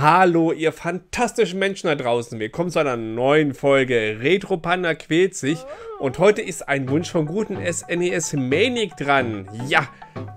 Hallo, ihr fantastischen Menschen da draußen. Willkommen zu einer neuen Folge Retro Panda quält sich. Und heute ist ein Wunsch vom guten SNES Manic dran. Ja,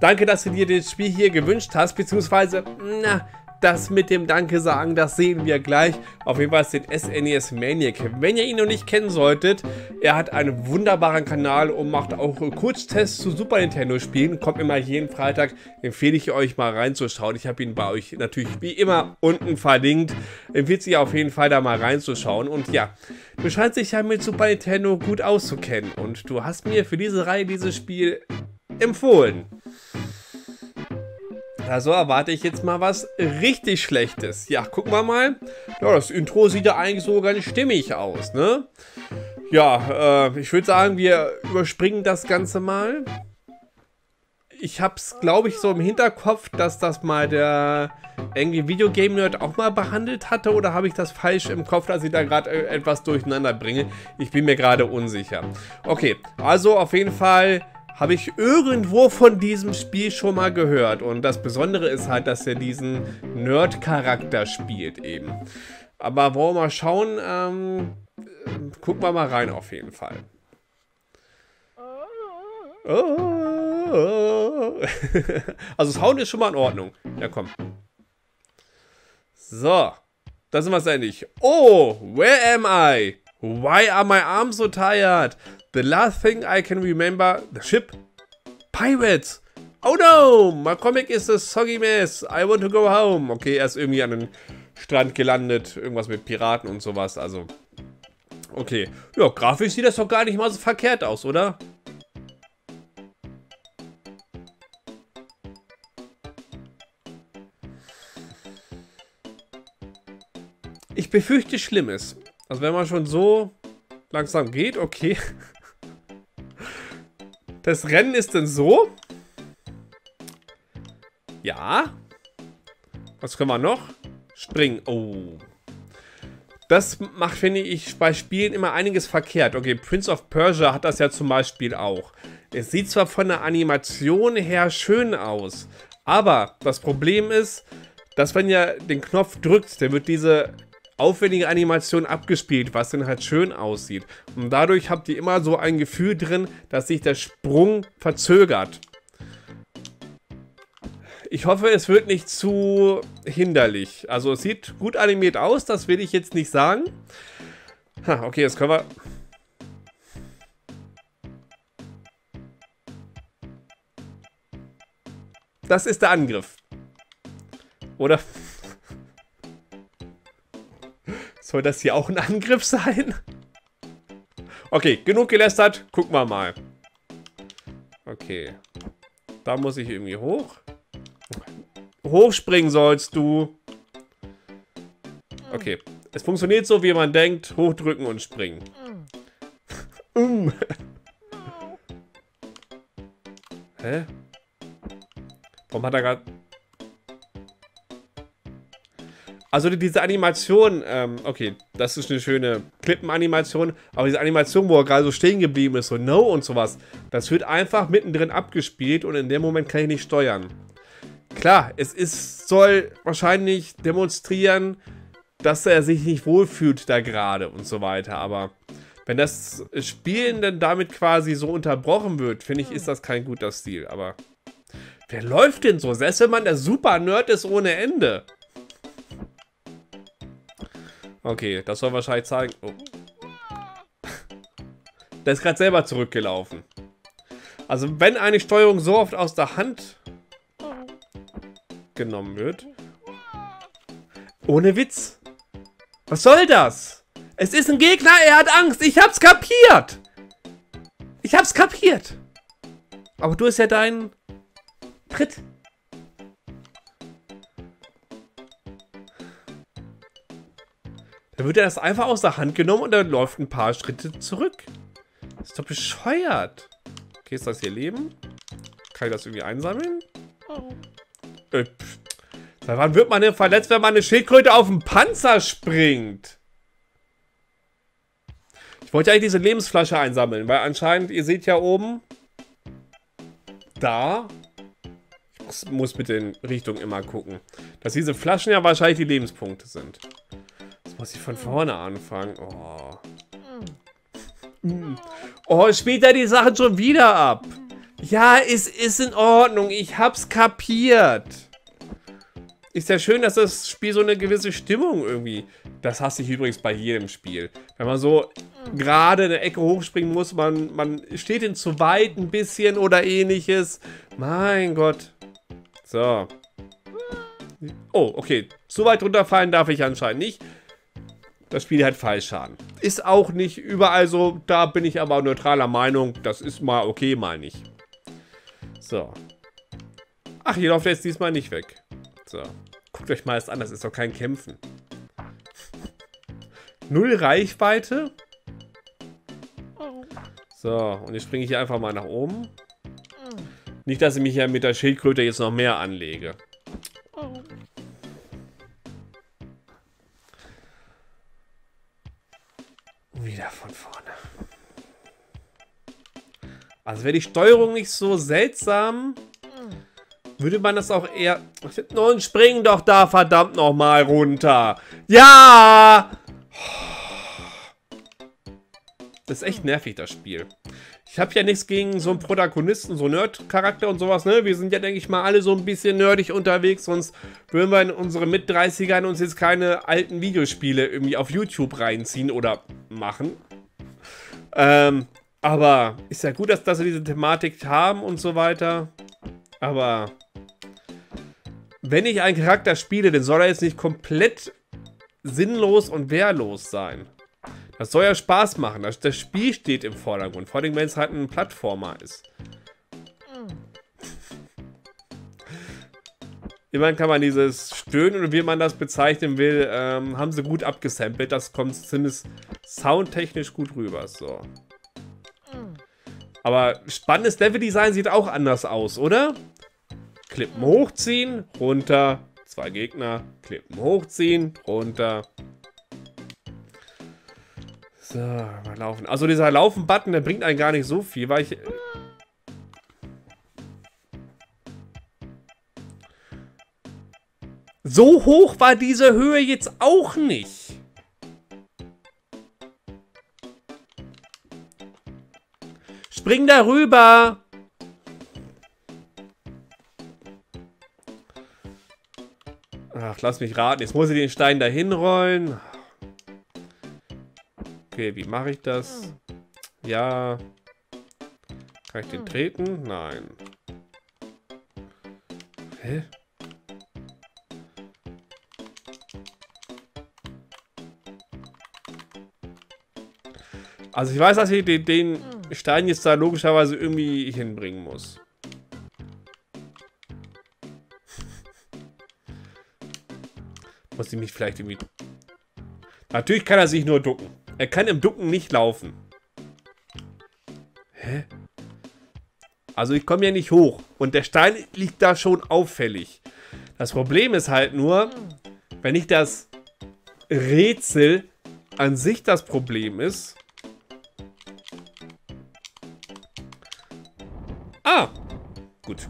danke, dass du dir das Spiel hier gewünscht hast, beziehungsweise, na, das mit dem Danke sagen, das sehen wir gleich. Auf jeden Fall ist den SNES Maniac. Wenn ihr ihn noch nicht kennen solltet, er hat einen wunderbaren Kanal und macht auch Kurztests zu Super Nintendo Spielen. Kommt immer jeden Freitag, empfehle ich euch mal reinzuschauen. Ich habe ihn bei euch natürlich wie immer unten verlinkt. Empfiehlt sich auf jeden Fall da mal reinzuschauen. Und ja, du scheinst dich ja mit Super Nintendo gut auszukennen. Und du hast mir für diese Reihe dieses Spiel empfohlen. Also erwarte ich jetzt mal was richtig Schlechtes. Ja, gucken wir mal. Ja, das Intro sieht ja eigentlich so ganz stimmig aus, ne? Ja, äh, ich würde sagen, wir überspringen das Ganze mal. Ich hab's, glaube ich, so im Hinterkopf, dass das mal der irgendwie Videogame Nerd auch mal behandelt hatte oder habe ich das falsch im Kopf, dass ich da gerade äh, etwas durcheinander bringe? Ich bin mir gerade unsicher. Okay, also auf jeden Fall habe ich irgendwo von diesem Spiel schon mal gehört. Und das Besondere ist halt, dass er diesen Nerd-Charakter spielt eben. Aber wollen wir mal schauen, ähm, gucken wir mal rein auf jeden Fall. Oh. also Sound ist schon mal in Ordnung. Ja, komm. So. Da sind wir es endlich. Oh, where am I? Why are my arms so tired? The last thing I can remember, the ship. Pirates! Oh no! My comic is a soggy mess. I want to go home. Okay, er ist irgendwie an den Strand gelandet. Irgendwas mit Piraten und sowas. Also, okay. Ja, grafisch sieht das doch gar nicht mal so verkehrt aus, oder? Ich befürchte Schlimmes. Also wenn man schon so langsam geht, okay. Das Rennen ist denn so. Ja. Was können wir noch? Springen. Oh. Das macht, finde ich, bei Spielen immer einiges verkehrt. Okay, Prince of Persia hat das ja zum Beispiel auch. Es sieht zwar von der Animation her schön aus, aber das Problem ist, dass wenn ihr den Knopf drückt, dann wird diese aufwendige Animation abgespielt, was dann halt schön aussieht. Und dadurch habt ihr immer so ein Gefühl drin, dass sich der Sprung verzögert. Ich hoffe, es wird nicht zu hinderlich. Also es sieht gut animiert aus, das will ich jetzt nicht sagen. Ha, okay, jetzt können wir... Das ist der Angriff. Oder... Soll das hier auch ein Angriff sein? Okay, genug gelästert. Gucken wir mal. Okay. Da muss ich irgendwie hoch. Hochspringen sollst du. Okay. Es funktioniert so, wie man denkt. Hochdrücken und springen. um. Hä? Warum hat er gerade... Also diese Animation, ähm, okay, das ist eine schöne Klippenanimation, aber diese Animation, wo er gerade so stehen geblieben ist, so No und sowas, das wird einfach mittendrin abgespielt und in dem Moment kann ich nicht steuern. Klar, es ist, soll wahrscheinlich demonstrieren, dass er sich nicht wohlfühlt da gerade und so weiter, aber wenn das Spielen dann damit quasi so unterbrochen wird, finde ich, ist das kein guter Stil, aber wer läuft denn so? Selbst wenn man der Super-Nerd ist ohne Ende. Okay, das soll wahrscheinlich zeigen... Oh. Der ist gerade selber zurückgelaufen. Also wenn eine Steuerung so oft aus der Hand genommen wird... Ohne Witz. Was soll das? Es ist ein Gegner, er hat Angst. Ich hab's kapiert. Ich hab's kapiert. Aber du hast ja deinen Tritt. Dann wird er das einfach aus der Hand genommen und dann läuft ein paar Schritte zurück. Das ist doch bescheuert. Okay, ist das hier Leben? Kann ich das irgendwie einsammeln? Oh. Äh, wann wird man denn verletzt, wenn man eine Schildkröte auf den Panzer springt? Ich wollte eigentlich diese Lebensflasche einsammeln, weil anscheinend, ihr seht ja oben, da, ich muss, muss mit den Richtungen immer gucken. Dass diese Flaschen ja wahrscheinlich die Lebenspunkte sind. Muss ich von vorne anfangen. Oh. Oh, spielt er die Sachen schon wieder ab. Ja, es ist in Ordnung. Ich hab's kapiert. Ist ja schön, dass das Spiel so eine gewisse Stimmung irgendwie... Das hasse ich übrigens bei jedem Spiel. Wenn man so gerade eine Ecke hochspringen muss, man, man steht in zu weit ein bisschen oder ähnliches. Mein Gott. So. Oh, okay. Zu weit runterfallen darf ich anscheinend nicht. Das Spiel hat Fallschaden. Ist auch nicht überall so. Da bin ich aber neutraler Meinung. Das ist mal okay, mal nicht. So. Ach, hier läuft er jetzt diesmal nicht weg. So. Guckt euch mal das an. Das ist doch kein Kämpfen. Null Reichweite. So, und jetzt springe ich hier einfach mal nach oben. Nicht, dass ich mich ja mit der Schildkröte jetzt noch mehr anlege. Wieder von vorne. Also wäre die Steuerung nicht so seltsam, würde man das auch eher... Nun spring doch da verdammt nochmal runter. Ja! Das ist echt nervig, das Spiel. Ich habe ja nichts gegen so einen Protagonisten, so Nerd-Charakter und sowas, ne? Wir sind ja, denke ich mal, alle so ein bisschen nerdig unterwegs, sonst würden wir in unsere Mit-30ern uns jetzt keine alten Videospiele irgendwie auf YouTube reinziehen oder machen. Ähm, aber ist ja gut, dass, dass wir diese Thematik haben und so weiter. Aber wenn ich einen Charakter spiele, dann soll er jetzt nicht komplett sinnlos und wehrlos sein. Das soll ja Spaß machen. Das, das Spiel steht im Vordergrund. Vor allem, wenn es halt ein Plattformer ist. Immerhin kann man dieses Stöhnen oder wie man das bezeichnen will, ähm, haben sie gut abgesampelt. Das kommt zumindest soundtechnisch gut rüber. So. Aber spannendes Leveldesign sieht auch anders aus, oder? Klippen hochziehen, runter, zwei Gegner, Klippen hochziehen, runter, so, mal laufen. Also dieser Laufen-Button, der bringt einen gar nicht so viel, weil ich... So hoch war diese Höhe jetzt auch nicht. Spring darüber. Ach, lass mich raten. Jetzt muss ich den Stein dahin rollen. Okay, wie mache ich das? Ja. Kann ich den treten? Nein. Hä? Also ich weiß, dass ich den, den Stein jetzt da logischerweise irgendwie hinbringen muss. Muss ich mich vielleicht irgendwie... Natürlich kann er sich nur ducken. Er kann im Ducken nicht laufen. Hä? Also ich komme ja nicht hoch. Und der Stein liegt da schon auffällig. Das Problem ist halt nur, wenn nicht das Rätsel an sich das Problem ist. Ah, gut.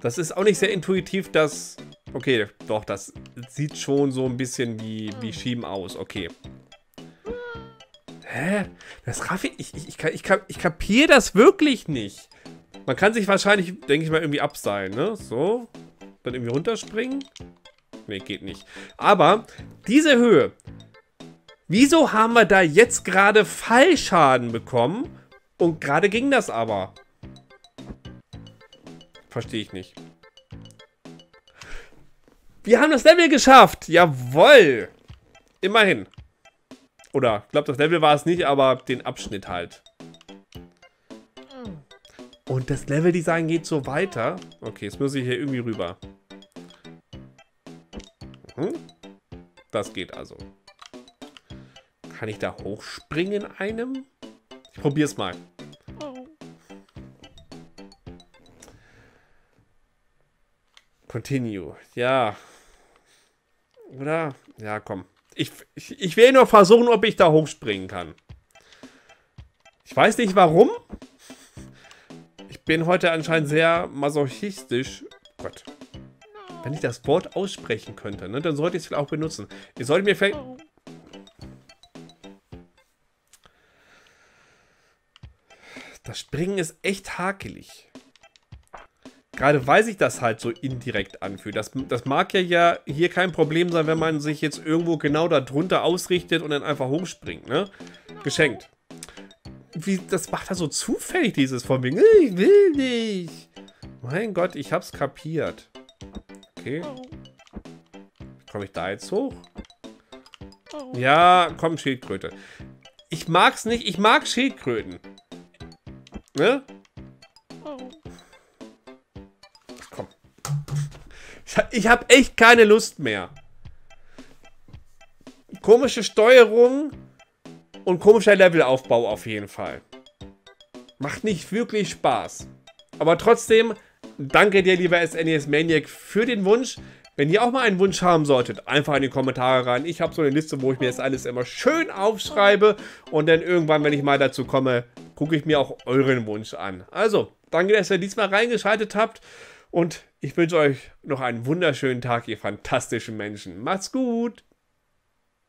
Das ist auch nicht sehr intuitiv, dass Okay, doch, das sieht schon so ein bisschen wie, wie Schieben aus. Okay. Hä? Das raff ich, ich, ich, ich, ich, ich kapiere das wirklich nicht. Man kann sich wahrscheinlich, denke ich mal, irgendwie abseilen, ne? So. Dann irgendwie runterspringen. Ne, geht nicht. Aber diese Höhe. Wieso haben wir da jetzt gerade Fallschaden bekommen? Und gerade ging das aber. Verstehe ich nicht. Wir haben das Level geschafft. Jawoll. Immerhin. Oder, ich glaube, das Level war es nicht, aber den Abschnitt halt. Und das Leveldesign geht so weiter. Okay, jetzt muss ich hier irgendwie rüber. Mhm. Das geht also. Kann ich da hochspringen in einem? Ich probiere es mal. Continue. Ja, oder? Ja, komm. Ich, ich, ich will nur versuchen, ob ich da hochspringen kann. Ich weiß nicht warum. Ich bin heute anscheinend sehr masochistisch. Gott. Wenn ich das Wort aussprechen könnte, ne, dann sollte ich es vielleicht auch benutzen. Ihr solltet mir vielleicht... Das Springen ist echt hakelig. Gerade weil sich das halt so indirekt anfühlt. Das, das mag ja, ja hier kein Problem sein, wenn man sich jetzt irgendwo genau darunter ausrichtet und dann einfach hochspringt, ne? Geschenkt. Wie, das macht er so zufällig, dieses von wegen, ich will nicht. Mein Gott, ich hab's kapiert. Okay. Komme ich da jetzt hoch? Ja, komm, Schildkröte. Ich mag's nicht, ich mag Schildkröten. Ne? Ich habe echt keine Lust mehr. Komische Steuerung und komischer Levelaufbau auf jeden Fall. Macht nicht wirklich Spaß. Aber trotzdem, danke dir, lieber SNES e Maniac, für den Wunsch. Wenn ihr auch mal einen Wunsch haben solltet, einfach in die Kommentare rein. Ich habe so eine Liste, wo ich mir das alles immer schön aufschreibe. Und dann irgendwann, wenn ich mal dazu komme, gucke ich mir auch euren Wunsch an. Also, danke, dass ihr diesmal reingeschaltet habt. Und ich wünsche euch noch einen wunderschönen Tag, ihr fantastischen Menschen. Macht's gut!